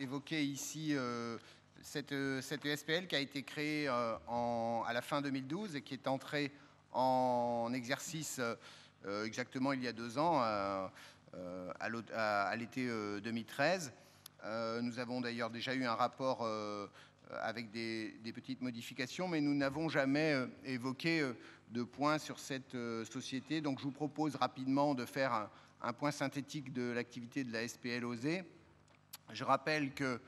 évoquer ici cette, cette, ESPL qui a été créée à la fin 2012 et qui est entrée en exercice exactement il y a deux ans, à l'été 2013. nous avons d'ailleurs déjà eu un rapport avec des, petites modifications, mais nous n'avons jamais évoqué de points sur cette société. Donc je vous propose rapidement de faire un, point synthétique de l'activité de la SPLOZ. Je rappelle que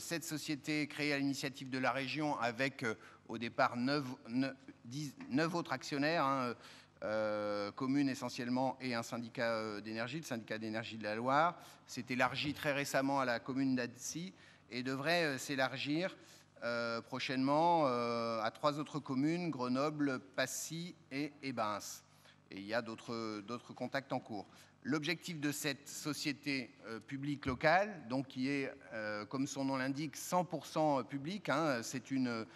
cette société créée à l'initiative de la région avec au départ neuf, autres actionnaires, hein, communes essentiellement et un syndicat d'énergie, le syndicat d'énergie de la Loire, s'est élargi très récemment à la commune d'Annecy et devrait s'élargir prochainement à trois autres communes, Grenoble, Passy et Ebens. Et il y a d'autres contacts en cours. L'objectif de cette société euh, publique locale, donc qui est, euh, comme son nom l'indique, 100% publique, hein, c'est une,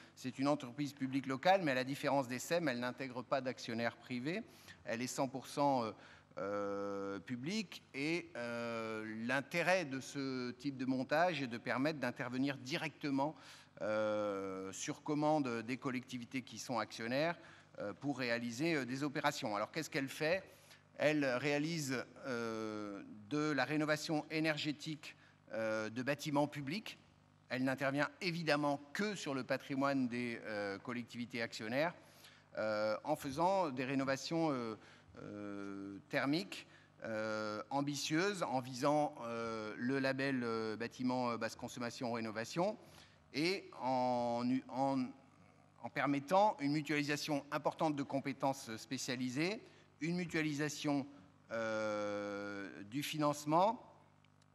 entreprise publique locale, mais à la différence des SEM, elle n'intègre pas d'actionnaires privés, elle est 100% euh, publique, et l'intérêt de ce type de montage est de permettre d'intervenir directement sur commande des collectivités qui sont actionnaires pour réaliser des opérations. Alors qu'est-ce qu'elle fait? Elle réalise euh, de la rénovation énergétique euh, de bâtiments publics. Elle n'intervient évidemment que sur le patrimoine des euh, collectivités actionnaires en faisant des rénovations thermiques ambitieuses en visant le label bâtiment basse consommation rénovation et en, en permettant une mutualisation importante de compétences spécialisées une mutualisation euh, du financement,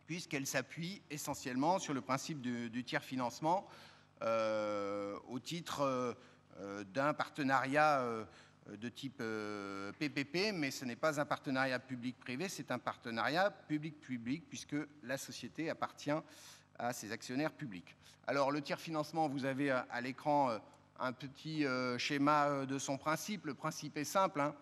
puisqu'elle s'appuie essentiellement sur le principe du, tiers financement euh, au titre euh, d'un partenariat de type PPP, mais ce n'est pas un partenariat public-privé, c'est un partenariat public-public, puisque la société appartient à ses actionnaires publics. Alors le tiers financement, vous avez à, l'écran un petit schéma de son principe. Le principe est simple. Hein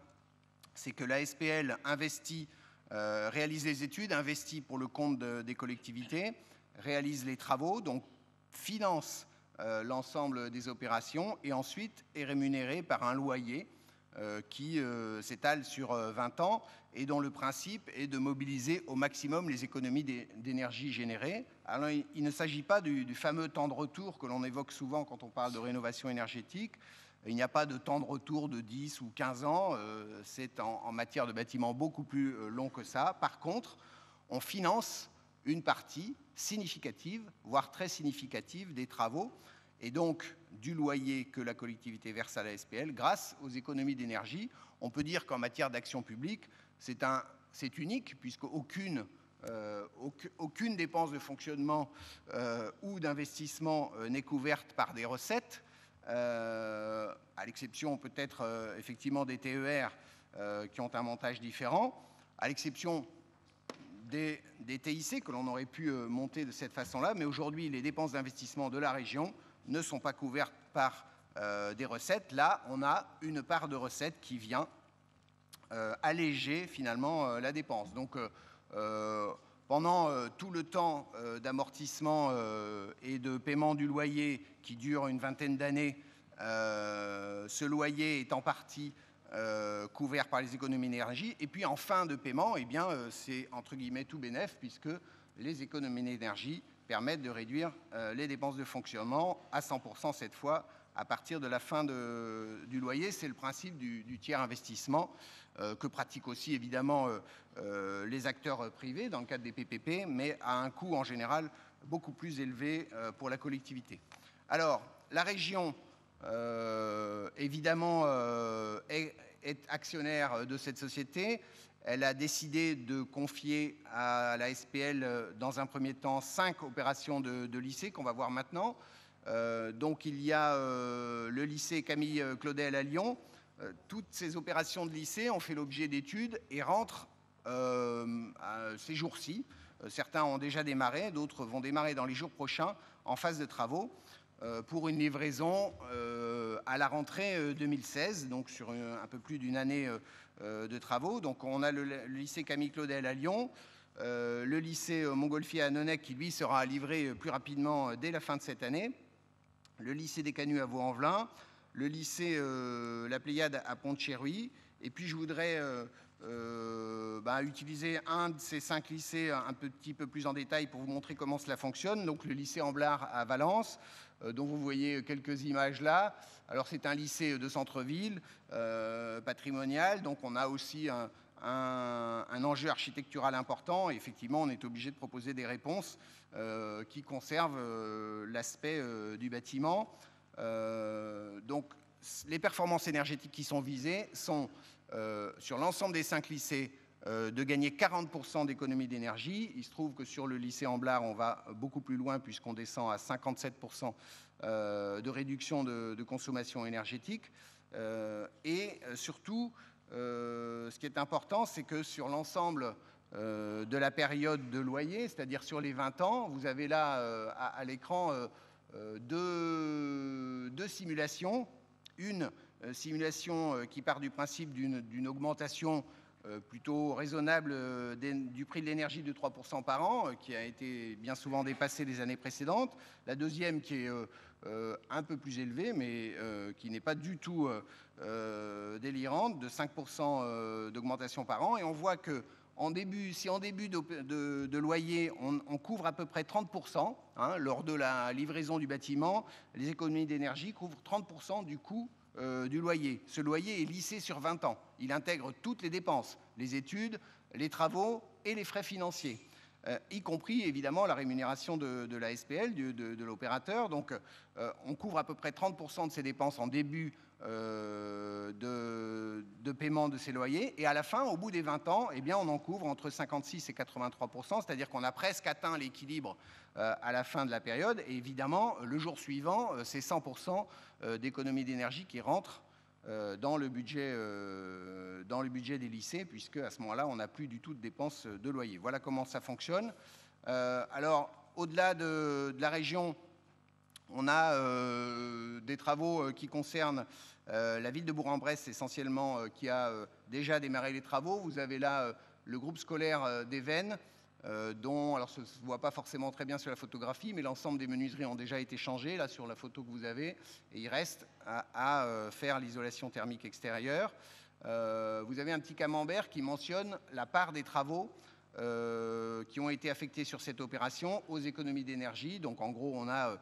c'est que la SPL investit, euh, réalise les études, investit pour le compte des collectivités, réalise les travaux, donc finance euh, l'ensemble des opérations et ensuite est rémunérée par un loyer euh, qui s'étale sur 20 ans et dont le principe est de mobiliser au maximum les économies d'énergie générées. Alors, il, ne s'agit pas du, fameux temps de retour que l'on évoque souvent quand on parle de rénovation énergétique, il n'y a pas de temps de retour de 10 ou 15 ans, euh, c'est en, matière de bâtiments beaucoup plus euh, long que ça. Par contre, on finance une partie significative, voire très significative, des travaux et donc du loyer que la collectivité verse à la SPL grâce aux économies d'énergie. On peut dire qu'en matière d'action publique, c'est unique puisque aucune, euh, dépense de fonctionnement ou d'investissement n'est couverte par des recettes. Euh, à l'exception peut-être euh, effectivement des TER euh, qui ont un montage différent, à l'exception des, TIC que l'on aurait pu monter de cette façon-là, mais aujourd'hui les dépenses d'investissement de la région ne sont pas couvertes par des recettes. Là, on a une part de recettes qui vient alléger finalement la dépense. Donc, pendant tout le temps d'amortissement et de paiement du loyer qui dure une vingtaine d'années, euh, ce loyer est en partie euh, couvert par les économies d'énergie. Et puis en fin de paiement, eh bien, euh, c'est entre guillemets tout bénéf puisque les économies d'énergie permettent de réduire les dépenses de fonctionnement à 100% cette fois à partir de la fin du loyer. C'est le principe du, tiers investissement que pratiquent aussi évidemment les acteurs privés dans le cadre des PPP, mais à un coût en général beaucoup plus élevé pour la collectivité. Alors, la région euh, évidemment, euh, est, actionnaire de cette société. Elle a décidé de confier à la SPL, euh, dans un premier temps, cinq opérations de, lycée qu'on va voir maintenant. Donc il y a le lycée Camille Claudel à Lyon. toutes ces opérations de lycée ont fait l'objet d'études et rentrent ces jours-ci. certains ont déjà démarré, d'autres vont démarrer dans les jours prochains en phase de travaux. Euh, pour une livraison euh, à la rentrée 2016, euh, donc sur un peu plus d'une année de travaux. Donc on a le, lycée Camille Claudel à Lyon. le lycée Montgolfier à Nonec, qui lui sera livré plus rapidement dès la fin de cette année, le lycée des Canuts à Vaux-en-Velin, le lycée La Pléiade à Pont-de-Chéruy, et puis je voudrais euh, bah, utiliser un de ces cinq lycées un petit peu plus en détail pour vous montrer comment cela fonctionne. Donc le lycée Amblard à Valence, euh, dont vous voyez quelques images là. Alors c'est un lycée de centre-ville, euh, patrimonial, donc on a aussi un, enjeu architectural important. Et effectivement, on est obligé de proposer des réponses qui conservent l'aspect du bâtiment. donc les performances énergétiques qui sont visées sont euh, sur l'ensemble des cinq lycées euh, de gagner 40% d'économie d'énergie. Il se trouve que sur le lycée Amblard, on va beaucoup plus loin puisqu'on descend à 57% euh, de réduction de, consommation énergétique. et surtout, ce qui est important, c'est que sur l'ensemble de la période de loyer, c'est-à-dire sur les 20 ans, vous avez là à, l'écran deux, simulations. Une euh, simulation euh, qui part du principe d'une augmentation euh, plutôt raisonnable du prix de l'énergie de 3% par an, qui a été bien souvent dépassé les années précédentes. La deuxième qui est un peu plus élevée, mais qui n'est pas du tout délirante, de 5% d'augmentation par an. Et on voit que si en début de, loyer, on, couvre à peu près 30%, hein, lors de la livraison du bâtiment, les économies d'énergie couvrent 30% du coût euh, du loyer. Ce loyer est lissé sur 20 ans. Il intègre toutes les dépenses, les études, les travaux et les frais financiers, euh, y compris évidemment la rémunération de, la SPL, de, l'opérateur. Donc euh, on couvre à peu près 30% de ces dépenses en début euh, de, paiement de ces loyers. Et à la fin, au bout des 20 ans, eh bien, on en couvre entre 56 et 83% c'est-à-dire qu'on a presque atteint l'équilibre à la fin de la période. Et évidemment, le jour suivant, c'est 100 d'économie d'énergie qui rentre dans le, budget, dans le budget des lycées, puisque à ce moment-là, on n'a plus du tout de dépenses de loyer. Voilà comment ça fonctionne. alors, au-delà de, de, la région, on a des travaux qui concernent euh, la ville de Bourg-en-Bresse, essentiellement, euh, qui a euh, déjà démarré les travaux. Vous avez là le groupe scolaire des Vennes, dont, alors ça ne se voit pas forcément très bien sur la photographie, mais l'ensemble des menuiseries ont déjà été changées, là, sur la photo que vous avez, et il reste à, faire l'isolation thermique extérieure. vous avez un petit camembert qui mentionne la part des travaux qui ont été affectés sur cette opération aux économies d'énergie. Donc en gros, on a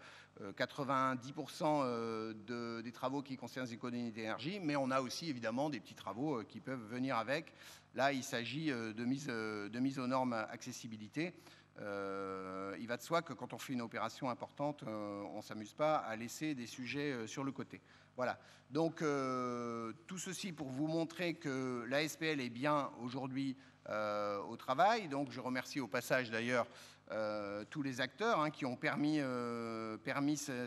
90% euh, euh, des travaux qui concernent les économies d'énergie, mais on a aussi évidemment des petits travaux euh, qui peuvent venir avec. Là, il s'agit de mise, de mise aux normes accessibilité. il va de soi que quand on fait une opération importante, on ne s'amuse pas à laisser des sujets sur le côté. Voilà. Donc, tout ceci pour vous montrer que la SPL est bien aujourd'hui au travail. Donc, je remercie au passage d'ailleurs euh, tous les acteurs hein, qui ont permis, euh,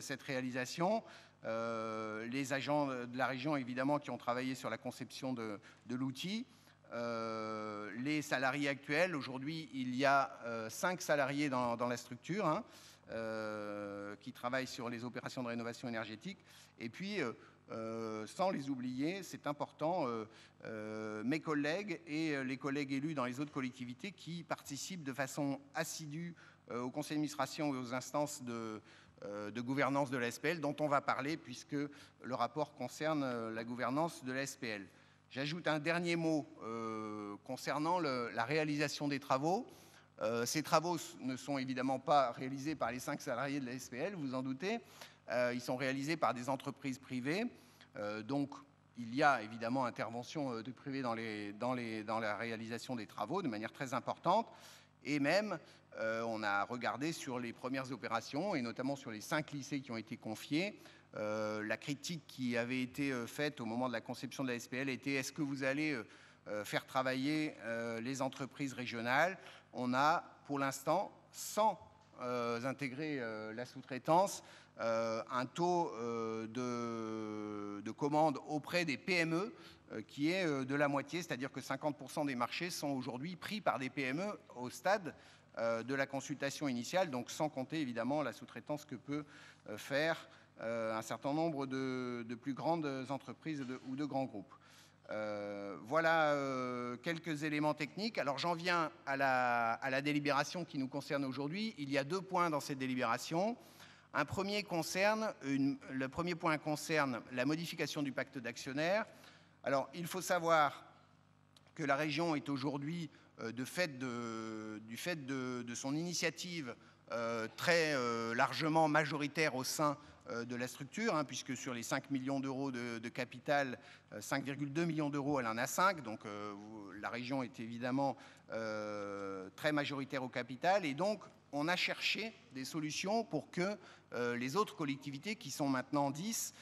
cette réalisation. Euh, les agents de la région, évidemment, qui ont travaillé sur la conception de, l'outil. les salariés actuels, aujourd'hui, il y a cinq salariés dans, la structure hein, qui travaillent sur les opérations de rénovation énergétique. Et puis, euh, sans les oublier, c'est important, euh, euh, mes collègues et les collègues élus dans les autres collectivités qui participent de façon assidue au conseil d'administration et aux instances de, gouvernance de la SPL, dont on va parler puisque le rapport concerne la gouvernance de la SPL. J'ajoute un dernier mot concernant la réalisation des travaux. ces travaux ne sont évidemment pas réalisés par les cinq salariés de la SPL, vous en doutez, ils sont réalisés par des entreprises privées. Euh, donc, il y a évidemment intervention euh, de privés dans, la réalisation des travaux de manière très importante. Et même, on a regardé sur les premières opérations, et notamment sur les cinq lycées qui ont été confiés, la critique qui avait été faite au moment de la conception de la SPL était est-ce que vous allez faire travailler les entreprises régionales? On a, pour l'instant, sans intégrer la sous-traitance, euh, un taux euh, de, de commandes auprès des PME euh, qui est de la moitié, c'est-à-dire que 50% des marchés sont aujourd'hui pris par des PME au stade de la consultation initiale, donc sans compter évidemment la sous-traitance que peut faire un certain nombre de, plus grandes entreprises ou de grands groupes. Euh, voilà euh, quelques éléments techniques. Alors j'en viens à la, à la, délibération qui nous concerne aujourd'hui. Il y a deux points dans cette délibération. Un premier concerne, le premier point concerne la modification du pacte d'actionnaires. Alors il faut savoir que la région est aujourd'hui, euh, de fait de, du fait de, de son initiative très largement majoritaire au sein de la structure, hein, puisque sur les 5 millions d'euros de, capital, 5,2 millions d'euros, elle en a 5. Donc la région est évidemment très majoritaire au capital. Et donc on a cherché des solutions pour que les autres collectivités, qui sont maintenant 10,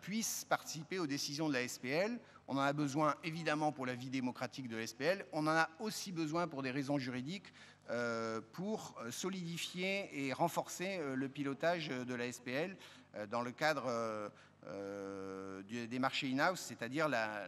puissent participer aux décisions de la SPL. On en a besoin évidemment pour la vie démocratique de la SPL. On en a aussi besoin pour des raisons juridiques euh, pour solidifier et renforcer euh, le pilotage de la SPL euh, dans le cadre des marchés in-house, c'est-à-dire la,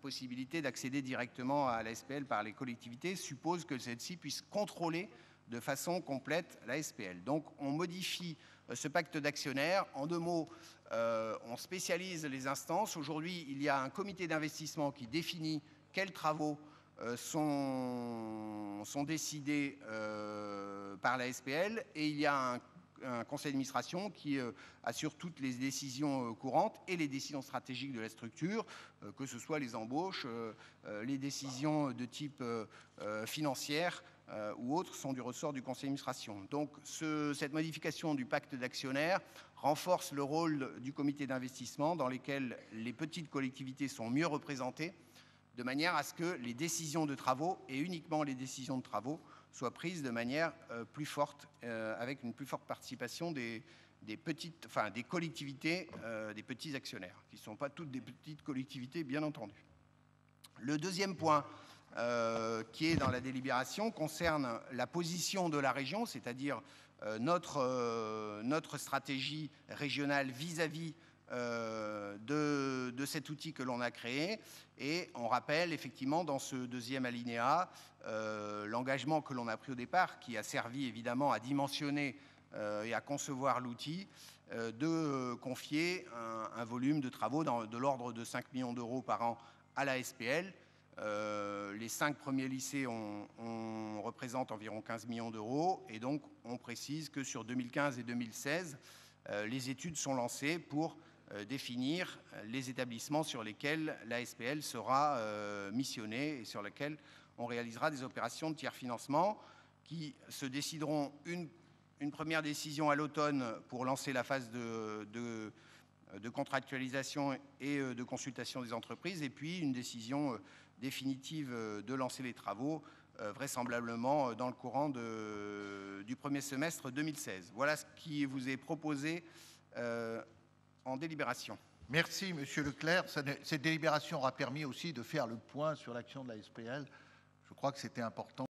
possibilité d'accéder directement à la SPL par les collectivités suppose que celle-ci puisse contrôler de façon complète la SPL. Donc on modifie ce pacte d'actionnaires. En deux mots, on spécialise les instances. Aujourd'hui, il y a un comité d'investissement qui définit quels travaux euh, sont, sont, décidés euh, par la SPL et il y a un, conseil d'administration qui euh, assure toutes les décisions euh, courantes et les décisions stratégiques de la structure, euh, que ce soit les embauches, euh, les décisions de type financière ou autres sont du ressort du conseil d'administration. Donc ce, cette modification du pacte d'actionnaires renforce le rôle du comité d'investissement dans lequel les petites collectivités sont mieux représentées de manière à ce que les décisions de travaux, et uniquement les décisions de travaux, soient prises de manière euh, plus forte, euh, avec une plus forte participation des, petites, collectivités, euh, des petits actionnaires, qui ne sont pas toutes des petites collectivités, bien entendu. Le deuxième point qui est dans la délibération concerne la position de la région, c'est-à-dire notre, notre stratégie régionale vis-à-vis -vis euh, de, de, cet outil que l'on a créé. Et on rappelle effectivement dans ce deuxième alinéa euh, l'engagement que l'on a pris au départ, qui a servi évidemment à dimensionner euh, et à concevoir l'outil, euh, de confier un, volume de travaux de l'ordre de 5 millions d'euros par an à la SPL. Euh, les cinq premiers lycées on, on représentent environ 15 millions d'euros et donc on précise que sur 2015 et 2016, euh, les études sont lancées pour euh, définir les établissements sur lesquels la SPL sera euh, missionnée et sur lesquels on réalisera des opérations de tiers financement qui se décideront une, première décision à l'automne pour lancer la phase de, contractualisation et euh, de consultation des entreprises et puis une décision définitive de lancer les travaux vraisemblablement dans le courant du premier semestre 2016. Voilà ce qui vous est proposé euh, en délibération. Merci, Monsieur Leclerc. Cette délibération aura permis aussi de faire le point sur l'action de la SPL. Je crois que c'était important.